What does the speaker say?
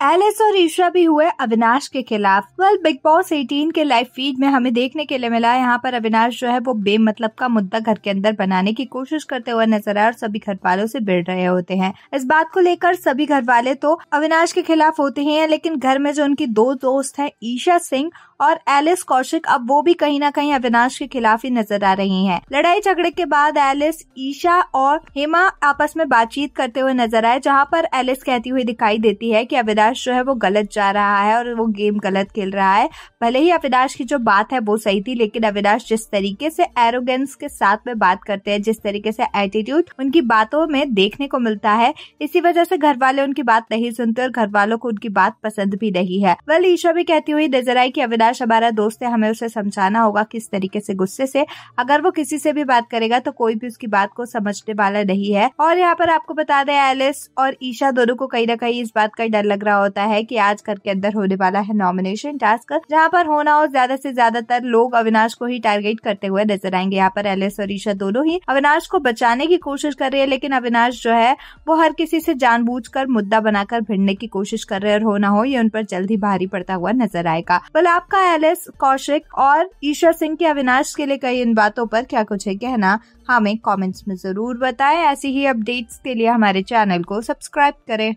Alice और ईशा भी हुए अविनाश के खिलाफ। वेल बिग बॉस 18 के लाइव फ़ीड में हमें देखने के लिए मिला यहाँ पर अविनाश जो है, वो बेमतलब का मुद्दा घर के अंदर बनाने की कोशिश करते हुए नज़र आए और सभी घर वालों से भिड़ रहे होते हैं। इस बात को लेकर सभी घर वाले तो अविनाश के खिलाफ होते हैं, लेकिन घर में जो उनकी दो दोस्त है, ईशा सिंह और एलिस कौशिक अब वो भी कहीं ना कहीं अविनाश के खिलाफ ही नज़र आ रही हैं। लड़ाई झगड़े के बाद एलिस, ईशा और हेमा आपस में बातचीत करते हुए नज़र आए, जहाँ पर एलिस कहती हुई दिखाई देती है कि अविनाश जो है वो गलत जा रहा है और वो गेम गलत खेल रहा है भले ही अविनाश की जो बात है वो सही थी, लेकिन अविनाश जिस तरीके से एरोगेंस के साथ में बात करते हैं, जिस तरीके से एटीट्यूड उनकी बातों में देखने को मिलता है, इसी वजह से घर वाले उनकी बात नहीं सुनते और घर वालों को उनकी बात पसंद भी नहीं है वेल ईशा भी कहती हुई नज़र आई की अविनाश अविनाश हमारा दोस्त है, हमें उसे समझाना होगा किस तरीके से गुस्से से। अगर वो किसी से भी बात करेगा तो कोई भी उसकी बात को समझने वाला नहीं है। और यहाँ पर आपको बता दें, एलिस और ईशा दोनों को कहीं ना कहीं इस बात का डर लग रहा होता है की आज घर के अंदर होने वाला है नॉमिनेशन टास्क जहाँ पर होना हो ज़्यादा से ज़्यादातर लोग अविनाश को ही टारगेट करते हुए नज़र आएँगे। यहाँ पर एलिस और ईशा दोनों ही अविनाश को बचाने की कोशिश कर रही है, लेकिन अविनाश जो है, वो हर किसी से जानबूझकर मुद्दा बनाकर भिड़ने की कोशिश कर रहे और होना हो, ये उन पर जल्द ही भारी पड़ता हुआ नज़र आएगा। बोला आपका आपका एलिस, कौशिक और ईश्वर सिंह के अविनाश के लिए कई इन बातों पर क्या कुछ है कहना हमें कमेंट्स में ज़रूर बताएँ। ऐसी ही अपडेट्स के लिए हमारे चैनल को सब्सक्राइब करें।